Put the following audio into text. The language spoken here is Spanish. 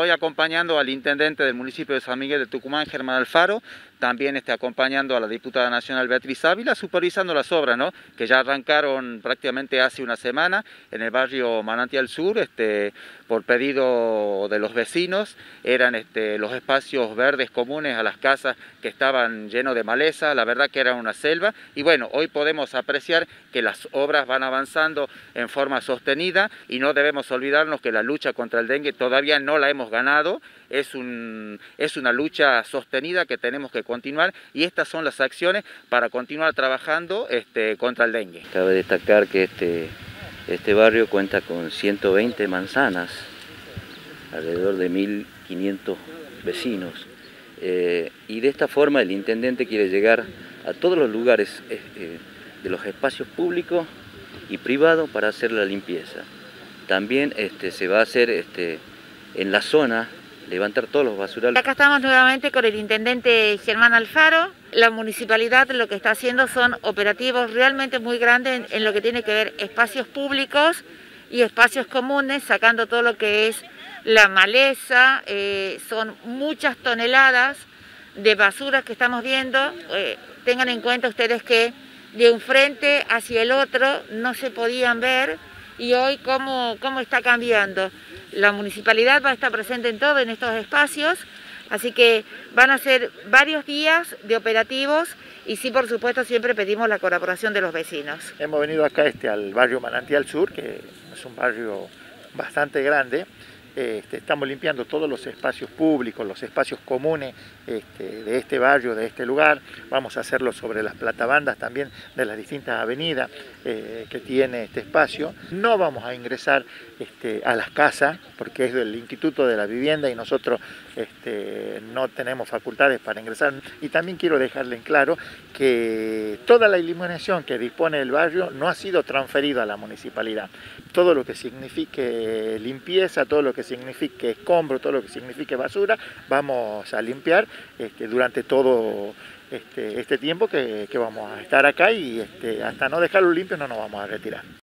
Hoy acompañando al intendente del municipio de San Miguel de Tucumán, Germán Alfaro, también este, acompañando a la diputada nacional Beatriz Ávila, supervisando las obras, ¿no? que ya arrancaron prácticamente hace una semana en el barrio Manantial Sur, este, por pedido de los vecinos, eran este, los espacios verdes comunes a las casas que estaban llenos de maleza, la verdad que era una selva, y bueno, hoy podemos apreciar que las obras van avanzando en forma sostenida y no debemos olvidarnos que la lucha contra el dengue todavía no la hemos ganado, es, un, es una lucha sostenida que tenemos que continuar y estas son las acciones para continuar trabajando este, contra el dengue. Cabe destacar que este, este barrio cuenta con 120 manzanas, alrededor de 1.500 vecinos. Eh, y de esta forma el intendente quiere llegar a todos los lugares eh, eh, de los espacios públicos y privados para hacer la limpieza. También este, se va a hacer este, en la zona, levantar todos los basurales. Acá estamos nuevamente con el intendente Germán Alfaro. La municipalidad lo que está haciendo son operativos realmente muy grandes en, lo que tiene que ver espacios públicos y espacios comunes, sacando todo lo que es la maleza, eh, son muchas toneladas de basuras que estamos viendo. Eh, tengan en cuenta ustedes que de un frente hacia el otro no se podían ver y hoy cómo, cómo está cambiando. La municipalidad va a estar presente en todo, en estos espacios, así que van a ser varios días de operativos y sí, por supuesto, siempre pedimos la colaboración de los vecinos. Hemos venido acá este, al barrio Manantial Sur, que es un barrio bastante grande, este, estamos limpiando todos los espacios públicos, los espacios comunes este, de este barrio, de este lugar. Vamos a hacerlo sobre las platabandas también de las distintas avenidas eh, que tiene este espacio. No vamos a ingresar este, a las casas porque es del Instituto de la Vivienda y nosotros no tenemos facultades para ingresar. Y también quiero dejarle en claro que toda la iluminación que dispone el barrio no ha sido transferida a la municipalidad. Todo lo que signifique limpieza, todo lo que signifique escombro, todo lo que signifique basura, vamos a limpiar este, durante todo este, este tiempo que, vamos a estar acá y este, hasta no dejarlo limpio no nos vamos a retirar.